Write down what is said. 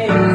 Hey.